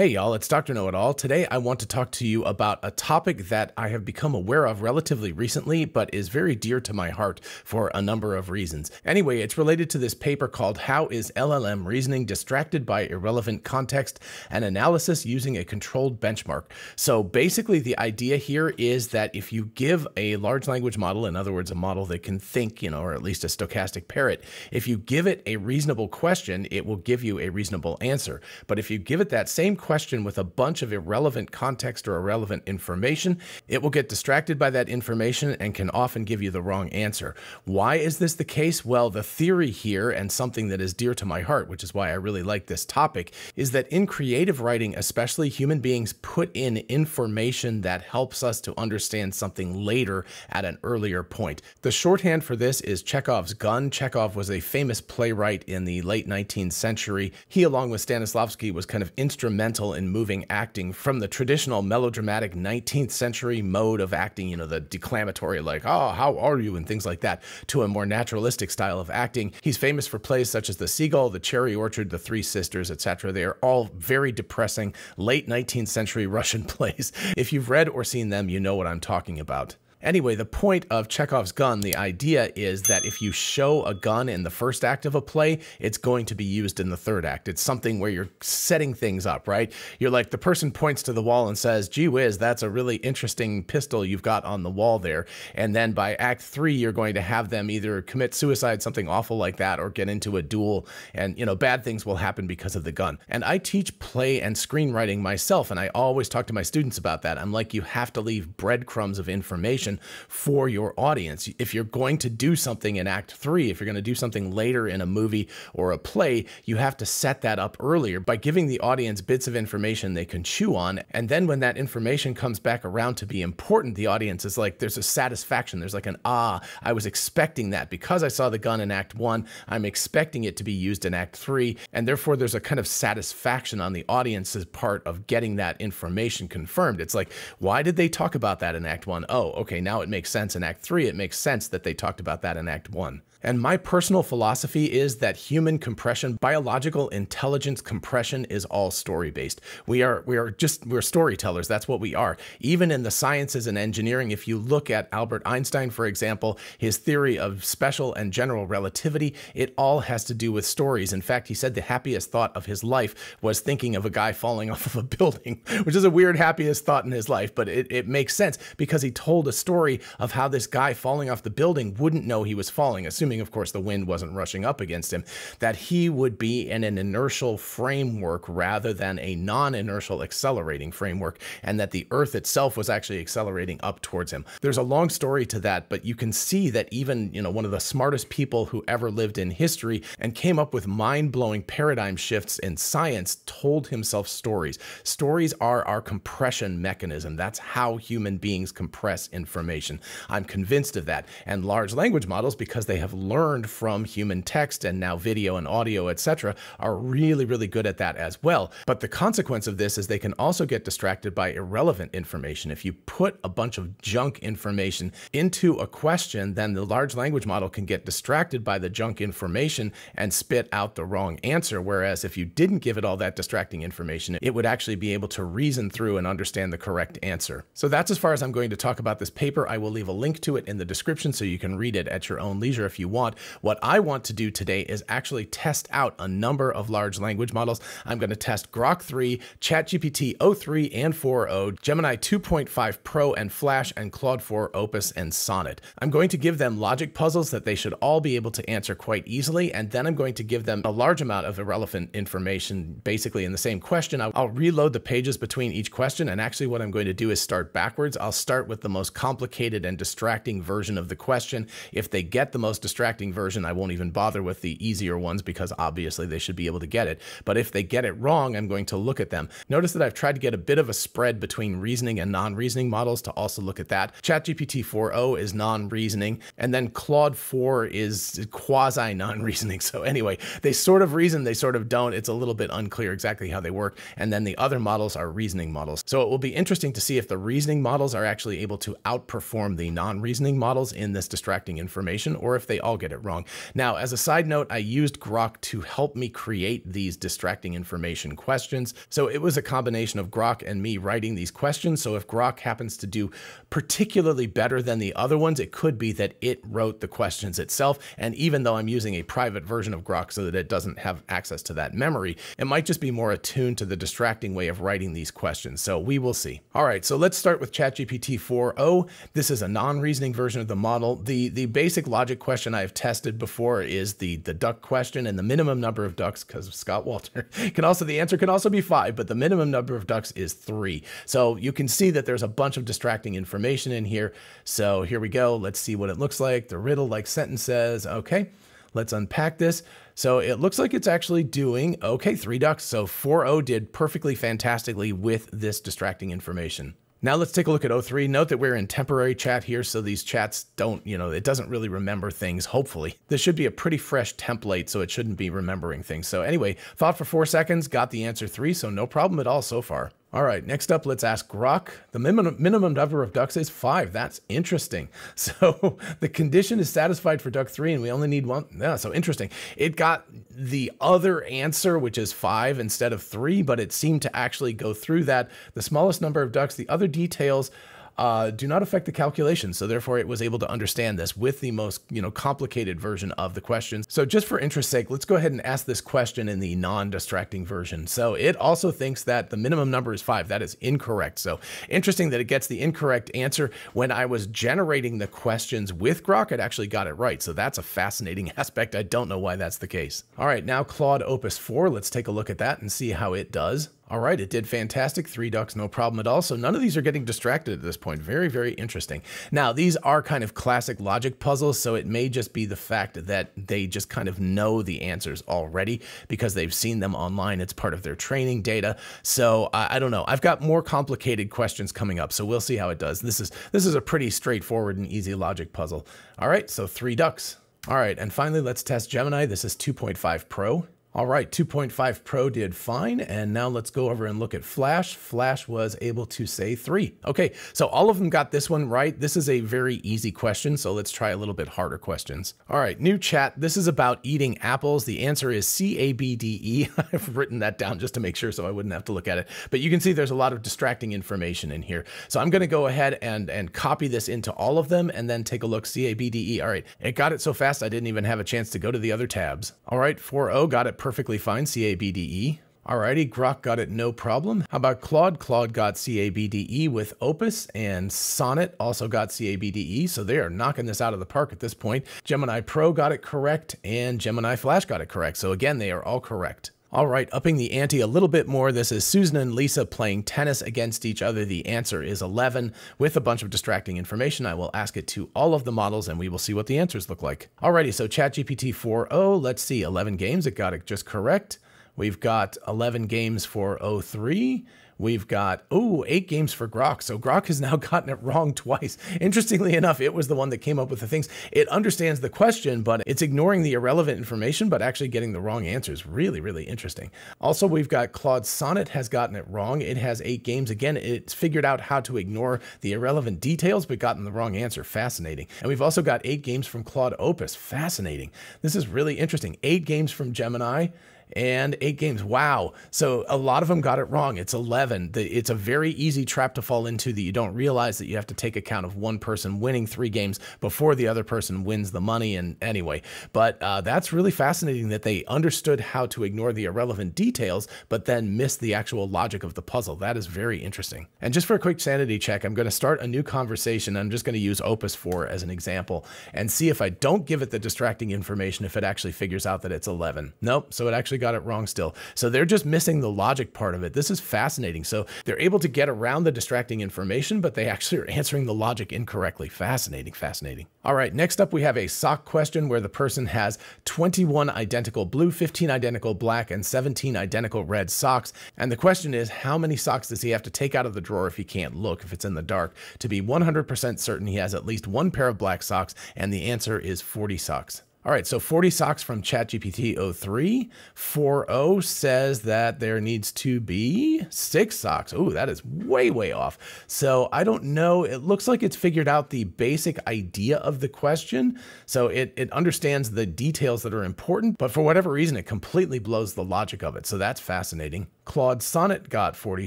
Hey y'all, it's Dr. Know It All. Today I want to talk to you about a topic that I have become aware of relatively recently, but is very dear to my heart for a number of reasons. Anyway, it's related to this paper called How is LLM Reasoning Distracted by Irrelevant Context and Analysis Using a Controlled Benchmark. So basically, the idea here is that if you give a large language model, in other words, a model that can think, you know, or at least a stochastic parrot, if you give it a reasonable question, it will give you a reasonable answer. But if you give it that same question with a bunch of irrelevant context or irrelevant information, it will get distracted by that information and can often give you the wrong answer. Why is this the case? Well, the theory here, and something that is dear to my heart, which is why I really like this topic, is that in creative writing, especially human beings put in information that helps us to understand something later at an earlier point. The shorthand for this is Chekhov's gun. Chekhov was a famous playwright in the late 19th century. He, along with Stanislavski, was kind of instrumental in moving acting from the traditional melodramatic 19th century mode of acting, you know, the declamatory, like, oh, how are you, and things like that, to a more naturalistic style of acting. He's famous for plays such as The Seagull, The Cherry Orchard, The Three Sisters, etc. They are all very depressing late 19th century Russian plays. If you've read or seen them, you know what I'm talking about. Anyway, the point of Chekhov's gun, the idea is that if you show a gun in the first act of a play, it's going to be used in the third act. It's something where you're setting things up, right? You're like, the person points to the wall and says, gee whiz, that's a really interesting pistol you've got on the wall there. And then by act three, you're going to have them either commit suicide, something awful like that, or get into a duel. And, you know, bad things will happen because of the gun. And I teach play and screenwriting myself, and I always talk to my students about that. I'm like, you have to leave breadcrumbs of information for your audience. If you're going to do something in act three, if you're going to do something later in a movie or a play, you have to set that up earlier by giving the audience bits of information they can chew on. And then when that information comes back around to be important, the audience is like, there's a satisfaction. There's like an, ah, I was expecting that because I saw the gun in act one, I'm expecting it to be used in act three. And therefore, there's a kind of satisfaction on the audience's part of getting that information confirmed. It's like, why did they talk about that in act one? Oh, okay, now it makes sense in Act 3. It makes sense that they talked about that in Act 1. And my personal philosophy is that human compression, biological intelligence compression is all story based. We are we are just we're storytellers. That's what we are. Even in the sciences and engineering, if you look at Albert Einstein, for example, his theory of special and general relativity, it all has to do with stories. In fact, he said the happiest thought of his life was thinking of a guy falling off of a building, which is a weird happiest thought in his life, but it, it makes sense because he told a story of how this guy falling off the building wouldn't know he was falling, assuming assuming, of course, the wind wasn't rushing up against him, that he would be in an inertial framework rather than a non inertial accelerating framework, and that the Earth itself was actually accelerating up towards him. There's a long story to that, but you can see that even, you know, one of the smartest people who ever lived in history and came up with mind blowing paradigm shifts in science told himself stories. Stories are our compression mechanism. That's how human beings compress information. I'm convinced of that. And large language models, because they have learned from human text and now video and audio, etc., are really, really good at that as well. But the consequence of this is they can also get distracted by irrelevant information. If you put a bunch of junk information into a question, then the large language model can get distracted by the junk information and spit out the wrong answer. Whereas if you didn't give it all that distracting information, it would actually be able to reason through and understand the correct answer. So that's as far as I'm going to talk about this paper. I will leave a link to it in the description so you can read it at your own leisure if you want. What I want to do today is actually test out a number of large language models. I'm going to test Grok 3, ChatGPT o3 and 4o, Gemini 2.5 Pro and Flash, and Claude 4 Opus and Sonnet. I'm going to give them logic puzzles that they should all be able to answer quite easily, and then I'm going to give them a large amount of irrelevant information basically in the same question. I'll, I'll reload the pages between each question, and actually what I'm going to do is start backwards. I'll start with the most complicated and distracting version of the question. If they get the most distracting distracting version, I won't even bother with the easier ones because obviously they should be able to get it. But if they get it wrong, I'm going to look at them. Notice that I've tried to get a bit of a spread between reasoning and non-reasoning models to also look at that. ChatGPT 4o is non-reasoning, and then Claude 4 is quasi non-reasoning. So anyway, they sort of reason, they sort of don't. It's a little bit unclear exactly how they work. And then the other models are reasoning models. So it will be interesting to see if the reasoning models are actually able to outperform the non-reasoning models in this distracting information, or if they all get it wrong. Now, as a side note, I used Grok to help me create these distracting information questions. So it was a combination of Grok and me writing these questions. So if Grok happens to do particularly better than the other ones, it could be that it wrote the questions itself. And even though I'm using a private version of Grok so that it doesn't have access to that memory, it might just be more attuned to the distracting way of writing these questions. So we will see. All right, so let's start with ChatGPT 4o. This is a non-reasoning version of the model. The, the basic logic question I've tested before is the, the duck question and the minimum number of ducks, because of Scott Walter, can also, the answer can also be five, but the minimum number of ducks is three. So you can see that there's a bunch of distracting information in here. So here we go. Let's see what it looks like. The riddle like sentence says, okay, let's unpack this. So it looks like it's actually doing okay, three ducks. So 4o did perfectly fantastically with this distracting information. Now let's take a look at O3. Note that we're in temporary chat here, so these chats don't, you know, it doesn't really remember things, hopefully. This should be a pretty fresh template, so it shouldn't be remembering things. So anyway, thought for four seconds, got the answer three, so no problem at all so far. All right, next up, let's ask Grok. The minimum, minimum number of ducks is five. That's interesting. So the condition is satisfied for duck three, and we only need one. Yeah, so interesting. It got the other answer, which is five instead of three, but it seemed to actually go through that. The smallest number of ducks, the other details uh, do not affect the calculation. So therefore it was able to understand this with the most, you know, complicated version of the questions. So just for interest sake, let's go ahead and ask this question in the non-distracting version. So it also thinks that the minimum number is five. That is incorrect. So interesting that it gets the incorrect answer. When I was generating the questions with Grok, it actually got it right. So that's a fascinating aspect. I don't know why that's the case. All right, now Claude Opus 4. Let's take a look at that and see how it does. All right, it did fantastic. Three ducks, no problem at all. So none of these are getting distracted at this point. Very, very interesting. Now, these are kind of classic logic puzzles, so it may just be the fact that they just kind of know the answers already because they've seen them online. It's part of their training data. So uh, I don't know. I've got more complicated questions coming up, so we'll see how it does. This is this is a pretty straightforward and easy logic puzzle. All right, so three ducks. All right, and finally, let's test Gemini. This is 2.5 Pro. All right, 2.5 Pro did fine. And now let's go over and look at Flash. Flash was able to say three. Okay, so all of them got this one right. This is a very easy question, so let's try a little bit harder questions. All right, new chat. This is about eating apples. The answer is C-A-B-D-E. I've written that down just to make sure so I wouldn't have to look at it. But you can see there's a lot of distracting information in here. So I'm gonna go ahead and, and copy this into all of them and then take a look, C-A-B-D-E. All right, it got it so fast I didn't even have a chance to go to the other tabs. All right, 4o got it perfectly fine, C-A-B-D-E. Alrighty, Grok got it no problem. How about Claude? Claude got C-A-B-D-E with Opus, and Sonnet also got C-A-B-D-E, so they are knocking this out of the park at this point. Gemini Pro got it correct, and Gemini Flash got it correct. So again, they are all correct. All right, upping the ante a little bit more. This is Susan and Lisa playing tennis against each other. The answer is 11 with a bunch of distracting information. I will ask it to all of the models and we will see what the answers look like. Alrighty, so ChatGPT 4o, let's see, 11 games. It got it just correct. We've got 11 games for o3. We've got, oh, eight games for Grok. So Grok has now gotten it wrong twice. Interestingly enough, it was the one that came up with the things. It understands the question, but it's ignoring the irrelevant information, but actually getting the wrong answers. Really, really interesting. Also, we've got Claude Sonnet has gotten it wrong. It has eight games. Again, it's figured out how to ignore the irrelevant details, but gotten the wrong answer. Fascinating. And we've also got eight games from Claude Opus. Fascinating. This is really interesting. Eight games from Gemini and eight games. Wow. So a lot of them got it wrong. It's 11. It's a very easy trap to fall into that you don't realize that you have to take account of one person winning three games before the other person wins the money. And anyway, but uh, that's really fascinating that they understood how to ignore the irrelevant details, but then miss the actual logic of the puzzle. That is very interesting. And just for a quick sanity check, I'm going to start a new conversation. I'm just going to use Opus 4 as an example and see if I don't give it the distracting information, if it actually figures out that it's 11. Nope. So it actually got it wrong still. So they're just missing the logic part of it. This is fascinating. So they're able to get around the distracting information, but they actually are answering the logic incorrectly. Fascinating, fascinating. All right, next up we have a sock question where the person has 21 identical blue, 15 identical black, and 17 identical red socks. And the question is, how many socks does he have to take out of the drawer if he can't look, if it's in the dark, to be 100% certain he has at least one pair of black socks? And the answer is 40 socks. All right, so 40 socks from ChatGPT o3. 4o says that there needs to be six socks. Oh, that is way, way off. So I don't know. It looks like it's figured out the basic idea of the question. So it, it understands the details that are important, but for whatever reason, it completely blows the logic of it. So that's fascinating. Claude Sonnet got 40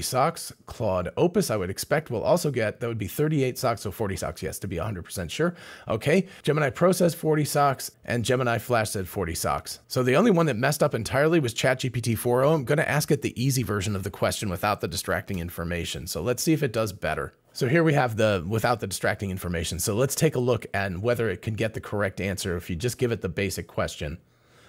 socks. Claude Opus, I would expect, will also get, that would be 38 socks, so 40 socks, yes, to be 100% sure. Okay, Gemini Pro says 40 socks, and Gemini Flash said 40 socks. So the only one that messed up entirely was ChatGPT 4o. I'm going to ask it the easy version of the question without the distracting information. So let's see if it does better. So here we have the without the distracting information. So let's take a look at whether it can get the correct answer if you just give it the basic question.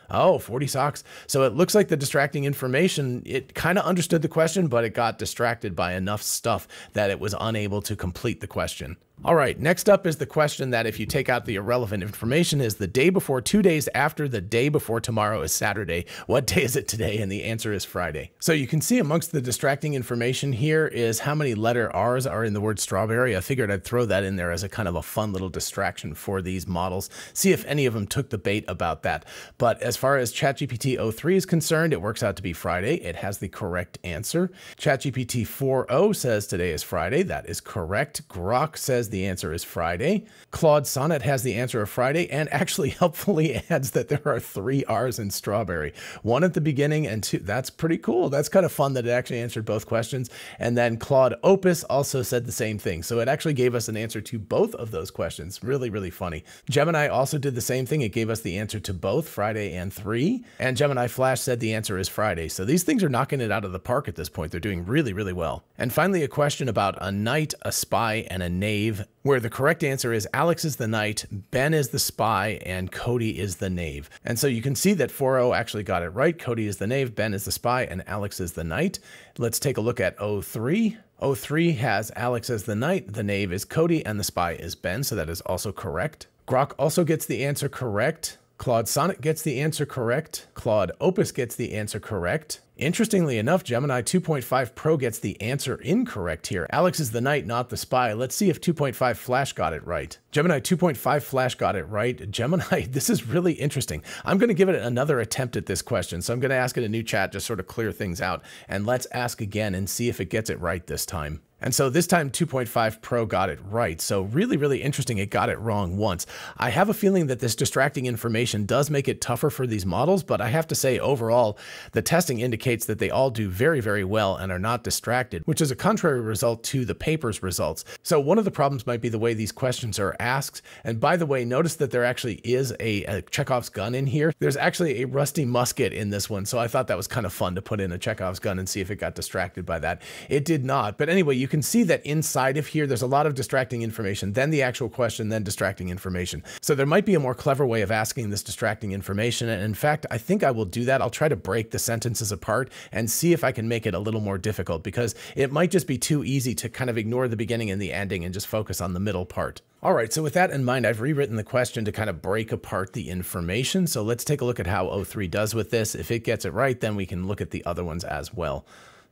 Oh, 40 socks. So it looks like the distracting information, it kind of understood the question, but it got distracted by enough stuff that it was unable to complete the question. All right, next up is the question that if you take out the irrelevant information is the day before, two days after the day before tomorrow is Saturday. What day is it today? And the answer is Friday. So you can see amongst the distracting information here is how many letter R's are in the word strawberry. I figured I'd throw that in there as a kind of a fun little distraction for these models, see if any of them took the bait about that. But as far as ChatGPT o3 is concerned, it works out to be Friday. It has the correct answer. ChatGPT 4o says today is Friday. That is correct. Grok says says the answer is Friday. Claude Sonnet has the answer of Friday and actually helpfully adds that there are three R's in strawberry. One at the beginning and two. That's pretty cool. That's kind of fun that it actually answered both questions. And then Claude Opus also said the same thing. So it actually gave us an answer to both of those questions. Really, really funny. Gemini also did the same thing. It gave us the answer to both Friday and three. And Gemini Flash said the answer is Friday. So these things are knocking it out of the park at this point. They're doing really, really well. And finally, a question about a knight, a spy, and a knave where the correct answer is Alex is the knight, Ben is the spy, and Cody is the knave. And so you can see that 4o actually got it right. Cody is the knave, Ben is the spy, and Alex is the knight. Let's take a look at o3. o3 has Alex as the knight, the knave is Cody, and the spy is Ben, so that is also correct. Grok also gets the answer correct. Claude Sonnet gets the answer correct. Claude Opus gets the answer correct. Interestingly enough, Gemini 2.5 Pro gets the answer incorrect here. Alex is the knight, not the spy. Let's see if 2.5 Flash got it right. Gemini 2.5 Flash got it right. Gemini, this is really interesting. I'm going to give it another attempt at this question. So I'm going to ask it a new chat, just sort of clear things out. And let's ask again and see if it gets it right this time. And so this time 2.5 Pro got it right. So really, really interesting. It got it wrong once. I have a feeling that this distracting information does make it tougher for these models, but I have to say overall, the testing indicates that they all do very, very well and are not distracted, which is a contrary result to the paper's results. So one of the problems might be the way these questions are asked. And by the way, notice that there actually is a, a Chekhov's gun in here. There's actually a rusty musket in this one. So I thought that was kind of fun to put in a Chekhov's gun and see if it got distracted by that. It did not. But anyway, you can can see that inside of here, there's a lot of distracting information, then the actual question, then distracting information. So there might be a more clever way of asking this distracting information. And in fact, I think I will do that. I'll try to break the sentences apart and see if I can make it a little more difficult because it might just be too easy to kind of ignore the beginning and the ending and just focus on the middle part. All right, so with that in mind, I've rewritten the question to kind of break apart the information. So let's take a look at how O3 does with this. If it gets it right, then we can look at the other ones as well.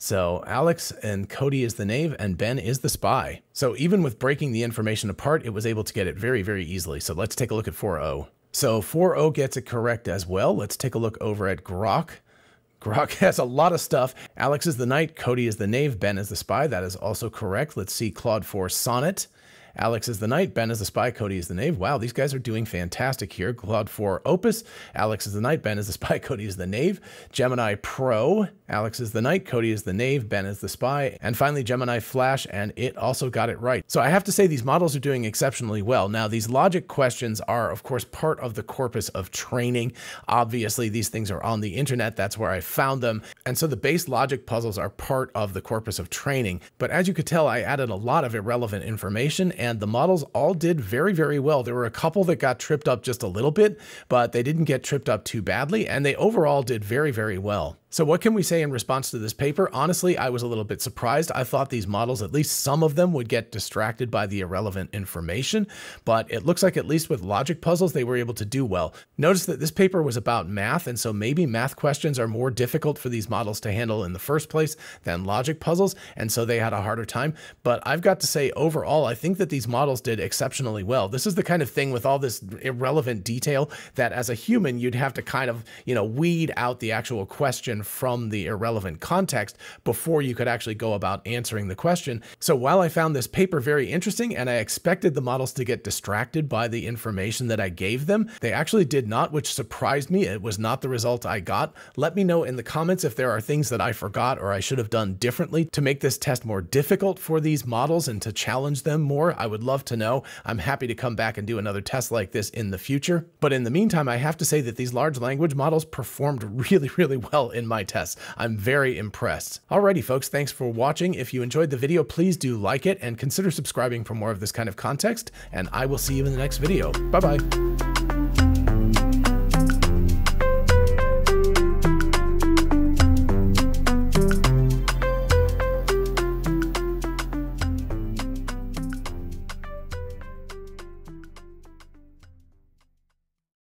So Alex and Cody is the knave and Ben is the spy. So even with breaking the information apart, it was able to get it very, very easily. So let's take a look at 4o. So 4o gets it correct as well. Let's take a look over at Grok. Grok has a lot of stuff. Alex is the knight, Cody is the knave, Ben is the spy. That is also correct. Let's see Claude 4 Sonnet. Alex is the knight, Ben is the spy, Cody is the knave. Wow, these guys are doing fantastic here. Claude 4 Opus, Alex is the knight, Ben is the spy, Cody is the knave. Gemini Pro, Alex is the knight, Cody is the knave, Ben is the spy. And finally, Gemini Flash, and it also got it right. So I have to say these models are doing exceptionally well. Now, these logic questions are, of course, part of the corpus of training. Obviously, these things are on the internet. That's where I found them. And so the base logic puzzles are part of the corpus of training. But as you could tell, I added a lot of irrelevant information and the models all did very, very well. There were a couple that got tripped up just a little bit, but they didn't get tripped up too badly, and they overall did very, very well. So what can we say in response to this paper? Honestly, I was a little bit surprised. I thought these models, at least some of them, would get distracted by the irrelevant information, but it looks like at least with logic puzzles, they were able to do well. Notice that this paper was about math, and so maybe math questions are more difficult for these models to handle in the first place than logic puzzles, and so they had a harder time. But I've got to say, overall, I think that these models did exceptionally well. This is the kind of thing with all this irrelevant detail that as a human, you'd have to kind of, you know, weed out the actual question from the irrelevant context before you could actually go about answering the question. So while I found this paper very interesting and I expected the models to get distracted by the information that I gave them, they actually did not, which surprised me. It was not the result I got. Let me know in the comments if there are things that I forgot or I should have done differently to make this test more difficult for these models and to challenge them more. I would love to know. I'm happy to come back and do another test like this in the future. But in the meantime, I have to say that these large language models performed really, really well in my tests. I'm very impressed. Alrighty, folks, thanks for watching. If you enjoyed the video, please do like it and consider subscribing for more of this kind of context, and I will see you in the next video. Bye-bye.